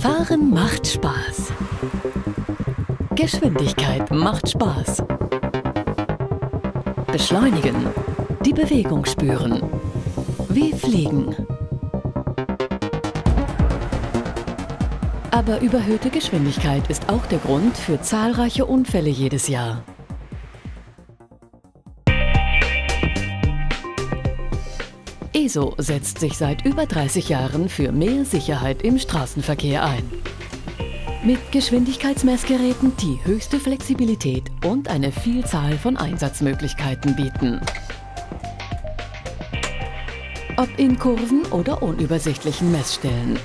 Fahren macht Spaß. Geschwindigkeit macht Spaß. Beschleunigen, die Bewegung spüren. Wie fliegen. Aber überhöhte Geschwindigkeit ist auch der Grund für zahlreiche Unfälle jedes Jahr. ESO setzt sich seit über 30 Jahren für mehr Sicherheit im Straßenverkehr ein. Mit Geschwindigkeitsmessgeräten, die höchste Flexibilität und eine Vielzahl von Einsatzmöglichkeiten bieten. Ob in Kurven oder unübersichtlichen Messstellen.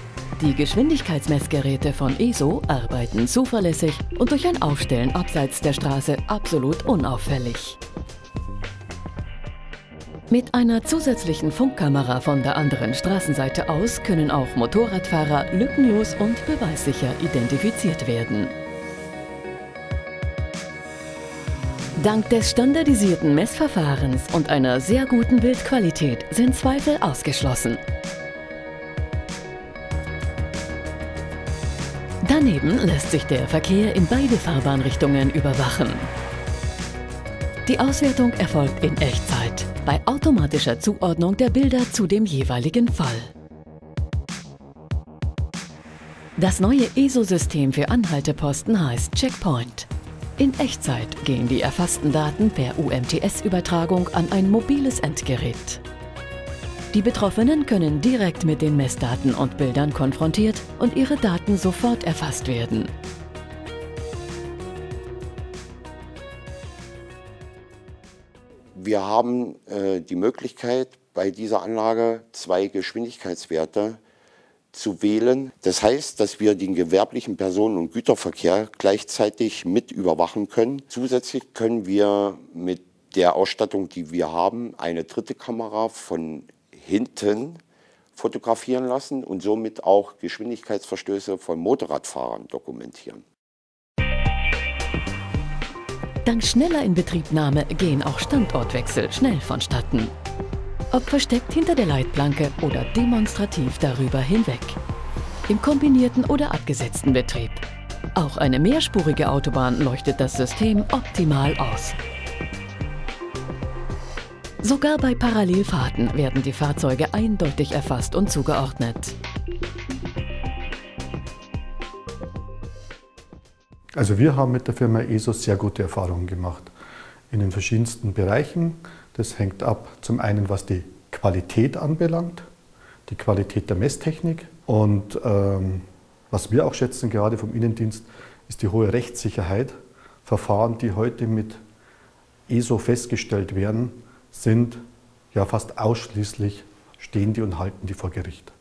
Die Geschwindigkeitsmessgeräte von ESO arbeiten zuverlässig und durch ein Aufstellen abseits der Straße absolut unauffällig. Mit einer zusätzlichen Funkkamera von der anderen Straßenseite aus können auch Motorradfahrer lückenlos und beweissicher identifiziert werden. Dank des standardisierten Messverfahrens und einer sehr guten Bildqualität sind Zweifel ausgeschlossen. Daneben lässt sich der Verkehr in beide Fahrbahnrichtungen überwachen. Die Auswertung erfolgt in Echtzeit bei automatischer Zuordnung der Bilder zu dem jeweiligen Fall. Das neue ESO-System für Anhalteposten heißt Checkpoint. In Echtzeit gehen die erfassten Daten per UMTS-Übertragung an ein mobiles Endgerät. Die Betroffenen können direkt mit den Messdaten und Bildern konfrontiert und ihre Daten sofort erfasst werden. Wir haben äh, die Möglichkeit, bei dieser Anlage zwei Geschwindigkeitswerte zu wählen. Das heißt, dass wir den gewerblichen Personen- und Güterverkehr gleichzeitig mit überwachen können. Zusätzlich können wir mit der Ausstattung, die wir haben, eine dritte Kamera von hinten fotografieren lassen und somit auch Geschwindigkeitsverstöße von Motorradfahrern dokumentieren. Dank schneller Inbetriebnahme gehen auch Standortwechsel schnell vonstatten. Ob versteckt hinter der Leitplanke oder demonstrativ darüber hinweg. Im kombinierten oder abgesetzten Betrieb. Auch eine mehrspurige Autobahn leuchtet das System optimal aus. Sogar bei Parallelfahrten werden die Fahrzeuge eindeutig erfasst und zugeordnet. Also wir haben mit der Firma ESO sehr gute Erfahrungen gemacht in den verschiedensten Bereichen. Das hängt ab zum einen, was die Qualität anbelangt, die Qualität der Messtechnik und ähm, was wir auch schätzen, gerade vom Innendienst, ist die hohe Rechtssicherheit. Verfahren, die heute mit ESO festgestellt werden, sind ja fast ausschließlich stehen die und halten die vor Gericht.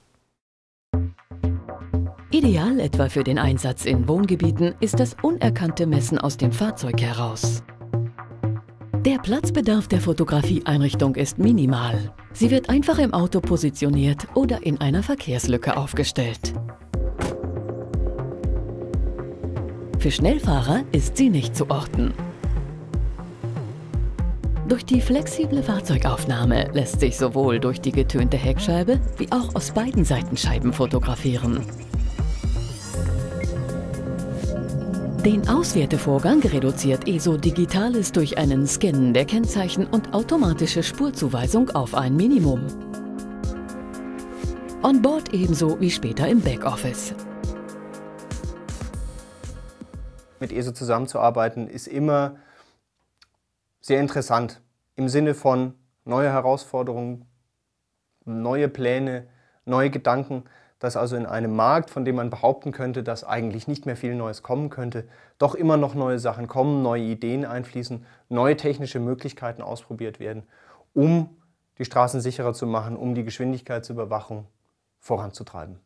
Ideal etwa für den Einsatz in Wohngebieten ist das unerkannte Messen aus dem Fahrzeug heraus. Der Platzbedarf der Fotografieeinrichtung ist minimal. Sie wird einfach im Auto positioniert oder in einer Verkehrslücke aufgestellt. Für Schnellfahrer ist sie nicht zu orten. Durch die flexible Fahrzeugaufnahme lässt sich sowohl durch die getönte Heckscheibe wie auch aus beiden Seitenscheiben fotografieren. Den Auswertevorgang reduziert ESO Digitales durch einen Scannen der Kennzeichen und automatische Spurzuweisung auf ein Minimum. On Board ebenso wie später im Backoffice. Mit ESO zusammenzuarbeiten ist immer sehr interessant im Sinne von neue Herausforderungen, neue Pläne, neue Gedanken dass also in einem Markt, von dem man behaupten könnte, dass eigentlich nicht mehr viel Neues kommen könnte, doch immer noch neue Sachen kommen, neue Ideen einfließen, neue technische Möglichkeiten ausprobiert werden, um die Straßen sicherer zu machen, um die Geschwindigkeitsüberwachung voranzutreiben.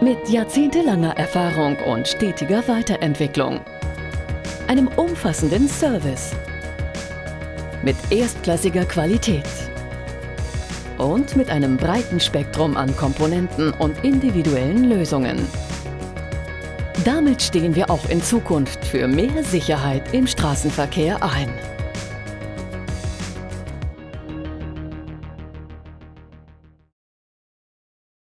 Mit jahrzehntelanger Erfahrung und stetiger Weiterentwicklung, einem umfassenden Service, mit erstklassiger Qualität und mit einem breiten Spektrum an Komponenten und individuellen Lösungen. Damit stehen wir auch in Zukunft für mehr Sicherheit im Straßenverkehr ein.